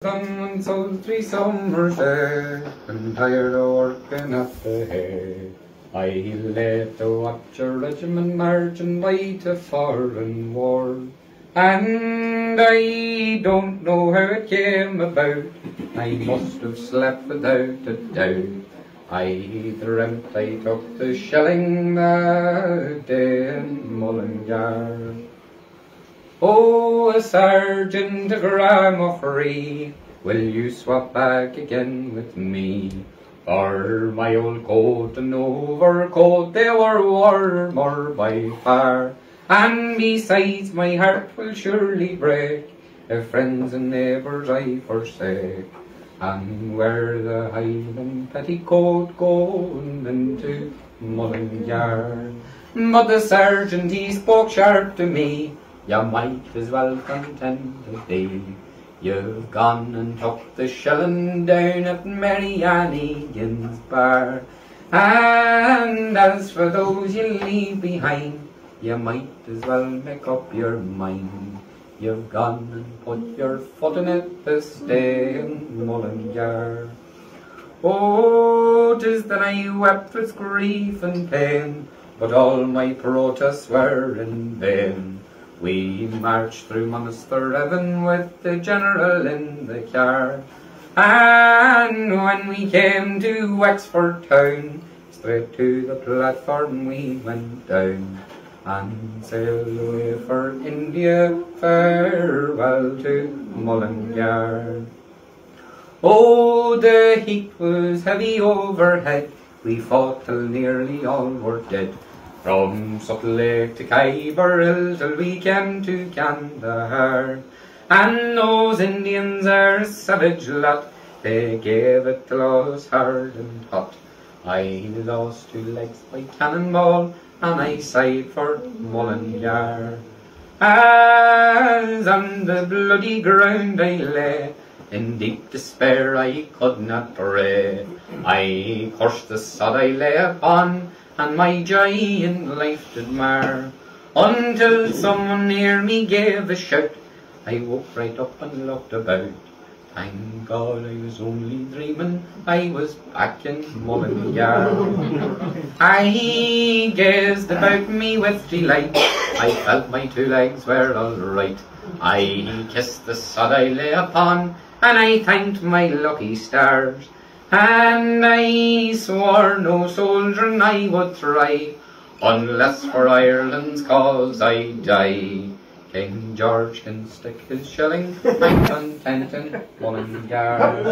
Someone sold three summers there, and tired of working at the hay. I to watch a regiment marching by to foreign war. And I don't know how it came about, I must have slept without a doubt. I dreamt I took the shelling that day in Mullingar. Oh, a sergeant, a gramophone, will you swap back again with me? For my old coat and overcoat, they were warmer by far. And besides, my heart will surely break if friends and neighbours I forsake. And wear the Highland petticoat going into Mullingar. But the sergeant, he spoke sharp to me, you might as well content to be. You've gone and took the shilling down at Mary Ann Egan's bar. And as for those you leave behind, you might as well make up your mind. You've gone and put your foot in it this day in Mullingar. Oh, 'tis that I wept with grief and pain, but all my protests were in vain. We marched through Munster Evan with the General in the car. And when we came to Wexford town, straight to the platform we went down. And sailed away for India, farewell to Mullingar. Oh, the heat was heavy overhead, we fought till nearly all were dead. From Lake to Khyber till we came to Kandahar. And those Indians are a savage lot, they gave it to us hard and hot. I lost two legs by cannonball, and I sighed for Mullingar. As on the bloody ground I lay, in deep despair I could not pray. I cursed the sod I lay upon, and my joy in life did mar. Until someone near me gave a shout, I woke right up and looked about. Thank God I was only dreaming, I was back in Mullingar. I gazed about me with delight, I felt my two legs were all right. I kissed the sod I lay upon, and I thanked my lucky stars. And I swore no soldier I would try, unless for Ireland's cause I die. King George can stick his shilling, I'm content in Mullingar.